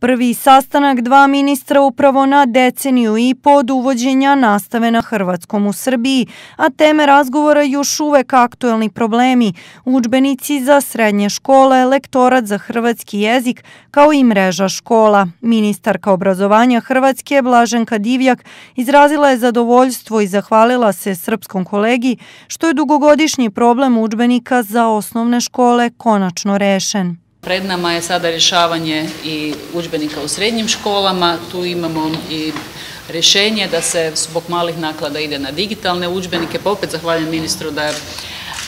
Prvi sastanak dva ministra upravo na deceniju i pod uvođenja nastave na Hrvatskom u Srbiji, a teme razgovora još uvek aktuelni problemi, učbenici za srednje škole, lektorat za hrvatski jezik, kao i mreža škola. Ministarka obrazovanja Hrvatske Blaženka Divjak izrazila je zadovoljstvo i zahvalila se srpskom kolegi što je dugogodišnji problem učbenika za osnovne škole konačno rešen. Pred nama je sada rješavanje i udžbenika u srednjim školama. Tu imamo i rješenje da se zbog malih naklada ide na digitalne udžbenike. Pa opet zahvaljujem ministru da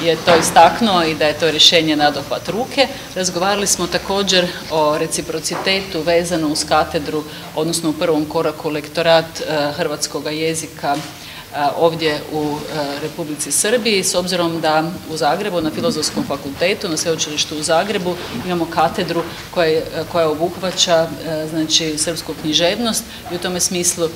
je to istaknuo i da je to rješenje na dohvat ruke. Razgovarali smo također o reciprocitetu vezano uz katedru, odnosno u prvom koraku lektorat eh, hrvatskog jezika ovdje u Republici Srbiji s obzirom da u Zagrebu na Filozofskom fakultetu na sveučilištu u Zagrebu imamo katedru koja, obuhvaća znači srpsku književnost i u tome smislu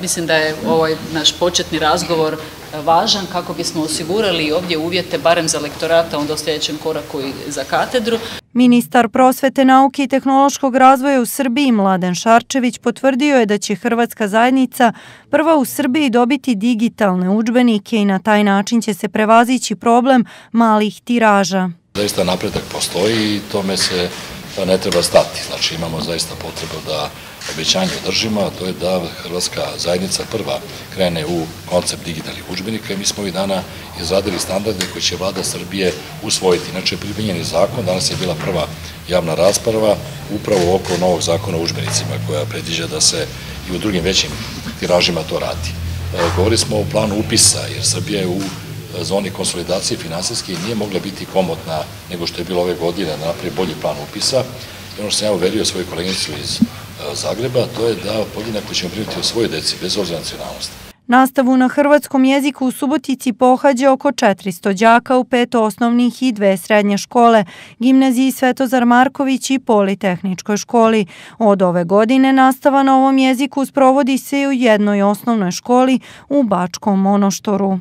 mislim da je ovaj naš početni razgovor važan kako bismo osigurali ovdje uvjete barem za lektorata onda u sljedećem koraku i za katedru. Ministar prosvete, nauke i tehnološkog razvoja u Srbiji Mladen Šarčević potvrdio je da će Hrvatska zajednica prva u Srbiji dobiti digitalne udžbenike i na taj način će se prevazići problem malih tiraža. Zaista napredak postoji i tome se ne treba stati. Znači imamo zaista potrebu da obećanje držimo, a to je da Hrvatska zajednica prva krene u koncept digitalnih udžbenika i mi smo ovih dana izradili standarde koje će vlada Srbije usvojiti. Inače, primjenjeni zakon, danas je bila prva javna rasprava upravo oko novog zakona o udžbenicima koja predviđa da se i u drugim većim tiražima to radi. E, govorili smo o planu upisa, jer Srbija je u zoni konsolidacije finansijske nije mogla biti komotna nego što je bilo ove godine da napravi bolji plan upisa. I ono što sam ja uverio svoju koleginicu iz Zagreba, to je da podjednako ćemo primiti o svojoj deci, bez obzira nacionalnosti. Nastavu na hrvatskom jeziku u Subotici pohađa oko 400 đaka u pet osnovnih i dve srednje škole, gimnaziji Svetozar Marković i Politehničkoj školi. Od ove godine nastava na ovom jeziku sprovodi se i u jednoj osnovnoj školi u Bačkom monoštoru.